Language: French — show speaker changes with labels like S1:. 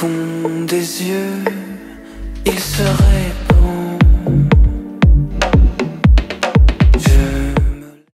S1: fond des yeux, il serait.